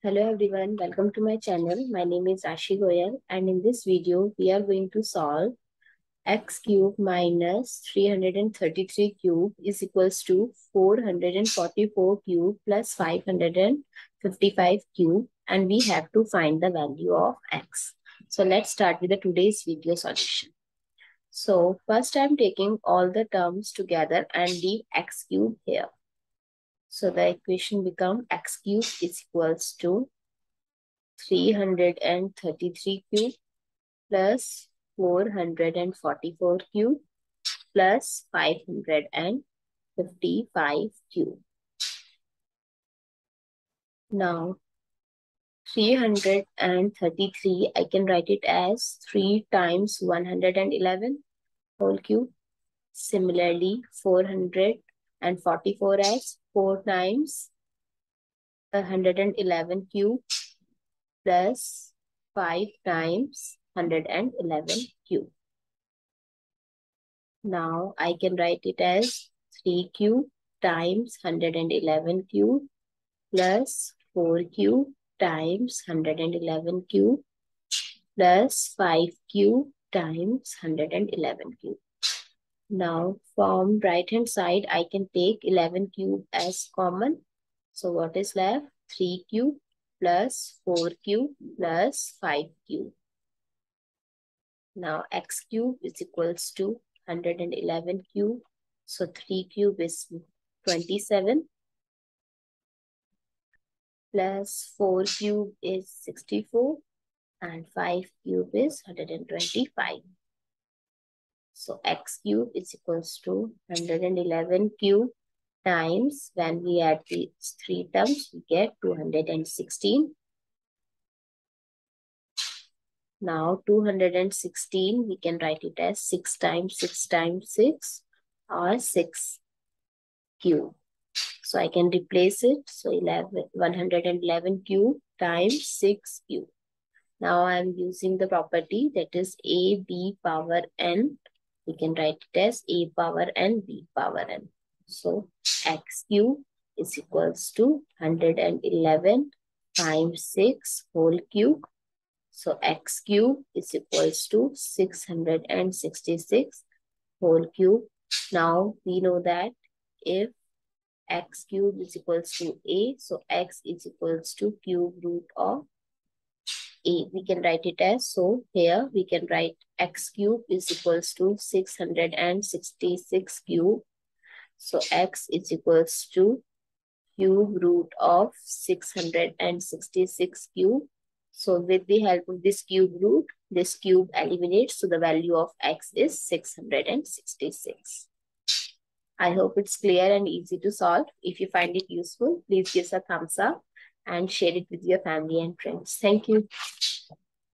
Hello everyone, welcome to my channel. My name is Rashi Goel and in this video we are going to solve x cube minus 333 cube is equals to 444 cube plus 555 cube and we have to find the value of x. So let's start with the today's video solution. So first I'm taking all the terms together and leave x cube here. So the equation become x cube is equals to 333 cube plus 444 cube plus 555 cube. Now 333 I can write it as 3 times 111 whole cube. Similarly 444 as 4 times 111 cube plus 5 times 111 cube. Now I can write it as 3 cube times 111 cube plus 4 cube times 111 cube plus 5 cube times 111 cube. Now from right hand side, I can take 11 cube as common. So what is left? 3 cube plus 4 cube plus 5 cube. Now x cube is equals to 111 cube. So 3 cube is 27 plus 4 cube is 64 and 5 cube is 125. So x cube is equals to 111 cube times when we add these three terms, we get 216. Now 216, we can write it as 6 times 6 times 6 or 6 cube. So I can replace it. So 11, 111 cube times 6 cube. Now I'm using the property that is a b power n we can write it as a power n, b power n. So x cube is equals to 111 times 6 whole cube. So x cube is equals to 666 whole cube. Now we know that if x cube is equals to a, so x is equals to cube root of a. We can write it as, so here we can write x cube is equals to 666 cube. So x is equals to cube root of 666 cube. So with the help of this cube root, this cube eliminates. So the value of x is 666. I hope it's clear and easy to solve. If you find it useful, please give us a thumbs up and share it with your family and friends. Thank you.